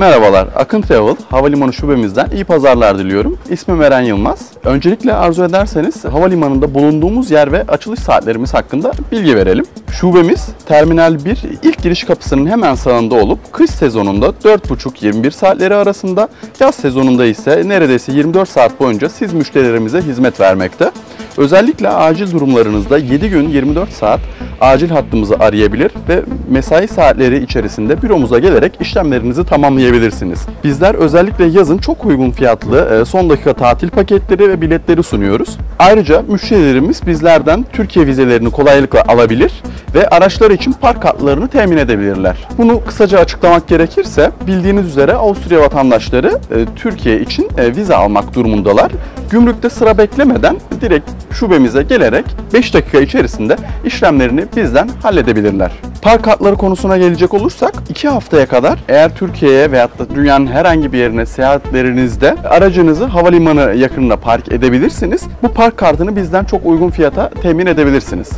Merhabalar, Akın Travel Havalimanı şubemizden iyi pazarlar diliyorum. İsmim Eren Yılmaz. Öncelikle arzu ederseniz havalimanında bulunduğumuz yer ve açılış saatlerimiz hakkında bilgi verelim. Şubemiz Terminal 1 ilk giriş kapısının hemen sağında olup kış sezonunda 4.30-21 saatleri arasında, yaz sezonunda ise neredeyse 24 saat boyunca siz müşterilerimize hizmet vermekte. Özellikle acil durumlarınızda 7 gün 24 saat acil hattımızı arayabilir ve mesai saatleri içerisinde büromuza gelerek işlemlerinizi tamamlayabilirsiniz. Bizler özellikle yazın çok uygun fiyatlı e, son dakika tatil paketleri ve biletleri sunuyoruz. Ayrıca müşterilerimiz bizlerden Türkiye vizelerini kolaylıkla alabilir ve araçlar için park kartlarını temin edebilirler. Bunu kısaca açıklamak gerekirse bildiğiniz üzere Avusturya vatandaşları e, Türkiye için e, vize almak durumundalar. Gümrükte sıra beklemeden direkt şubemize gelerek 5 dakika içerisinde işlemlerini bizden halledebilirler. Park kartları konusuna gelecek olursak 2 haftaya kadar eğer Türkiye'ye veyahut da dünyanın herhangi bir yerine seyahatlerinizde aracınızı havalimanı yakınında park edebilirsiniz. Bu park kartını bizden çok uygun fiyata temin edebilirsiniz.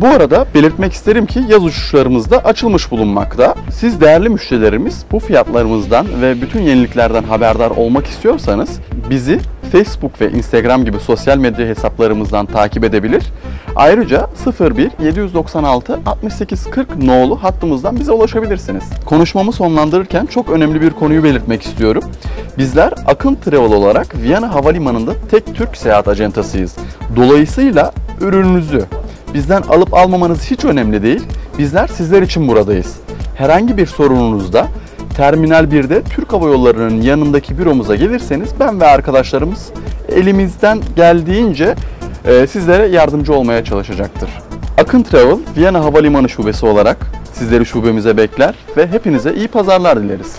Bu arada belirtmek isterim ki yaz uçuşlarımız da açılmış bulunmakta. Siz değerli müşterilerimiz bu fiyatlarımızdan ve bütün yeniliklerden haberdar olmak istiyorsanız bizi Facebook ve Instagram gibi sosyal medya hesaplarımızdan takip edebilir. Ayrıca 01 796 68 40 nolu hattımızdan bize ulaşabilirsiniz. Konuşmamı sonlandırırken çok önemli bir konuyu belirtmek istiyorum. Bizler Akın Travel olarak Viyana Havalimanı'nda tek Türk seyahat acentasıyız. Dolayısıyla ürününüzü bizden alıp almamanız hiç önemli değil. Bizler sizler için buradayız. Herhangi bir sorununuzda Terminal 1'de Türk Hava Yolları'nın yanındaki büromuza gelirseniz ben ve arkadaşlarımız elimizden geldiğince e, sizlere yardımcı olmaya çalışacaktır. Akın Travel Viyana Havalimanı Şubesi olarak sizleri şubemize bekler ve hepinize iyi pazarlar dileriz.